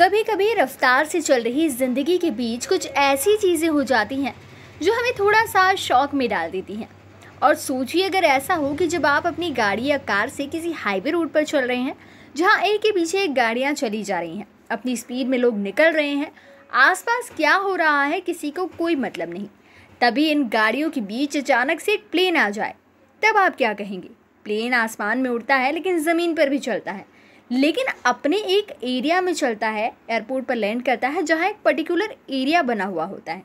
कभी कभी रफ्तार से चल रही ज़िंदगी के बीच कुछ ऐसी चीज़ें हो जाती हैं, जो हमें थोड़ा सा शौक में डाल देती हैं। और सोचिए अगर ऐसा हो कि जब आप अपनी गाड़ी या कार से किसी हाईवे रोड पर चल रहे हैं, जहाँ एक के पीछे एक गाड़ियाँ चली जा रही हैं, अपनी स्पीड में लोग निकल रहे हैं, आसपास क्या हो रहा है किसी को कोई मतलब नहीं। तभी इन गाड़ियों के बीच अचानक से एक प्लेन आ जाए, तब आप क्या कहेंगे? प्लेन आसमान में उड़ता है, लेकिन ज़मीन पर भी चलता है। लेकिन अपने एक एरिया में चलता है, एयरपोर्ट पर लैंड करता है, जहाँ एक पर्टिकुलर एरिया बना हुआ होता है।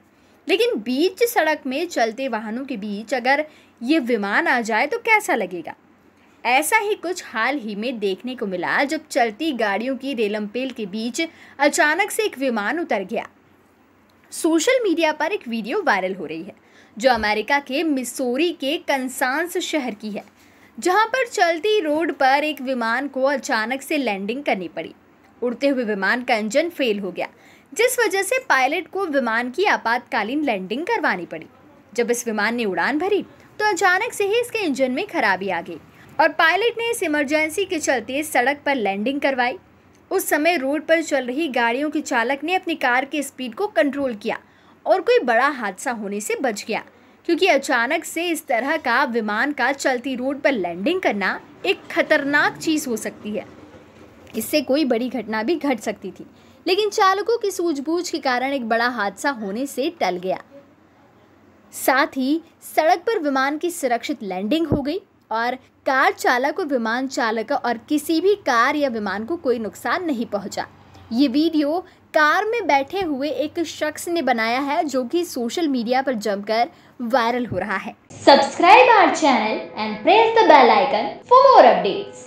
लेकिन बीच सड़क में चलते वाहनों के बीच अगर ये विमान आ जाए तो कैसा लगेगा? ऐसा ही कुछ हाल ही में देखने को मिला, जब चलती गाड़ियों की रेलमपेल के बीच अचानक से एक विमान उतर गया। सोशल मीडिया पर एक वीडियो वायरल हो रही है, जो अमेरिका के मिसोरी के कंसांस शहर की है। जहाँ पर चलती रोड पर एक विमान को अचानक से लैंडिंग करनी पड़ी। उड़ते हुए विमान का इंजन फेल हो गया, जिस वजह से पायलट को विमान की आपातकालीन लैंडिंग करवानी पड़ी। जब इस विमान ने उड़ान भरी तो अचानक से ही इसके इंजन में खराबी आ गई और पायलट ने इस इमरजेंसी के चलते सड़क पर लैंडिंग करवाई। उस समय रोड पर चल रही गाड़ियों के चालक ने अपनी कार की स्पीड को कंट्रोल किया और कोई बड़ा हादसा होने से बच गया। क्योंकि अचानक से इस तरह का विमान का चलती रोड पर लैंडिंग करना एक खतरनाक चीज़ हो सकती है। इससे कोई बड़ी घटना भी घट सकती थी। लेकिन चालकों की सूझबूझ के कारण एक बड़ा हादसा होने से टल गया। साथ ही सड़क पर विमान की सुरक्षित लैंडिंग हो गई और कार चालक और विमान चालक और किसी भी कार या विमान को कोई नुकसान नहीं पहुँचा। ये वीडियो कार में बैठे हुए एक शख्स ने बनाया है, जो कि सोशल मीडिया पर जमकर वायरल हो रहा है। Subscribe our channel and press the bell icon for more updates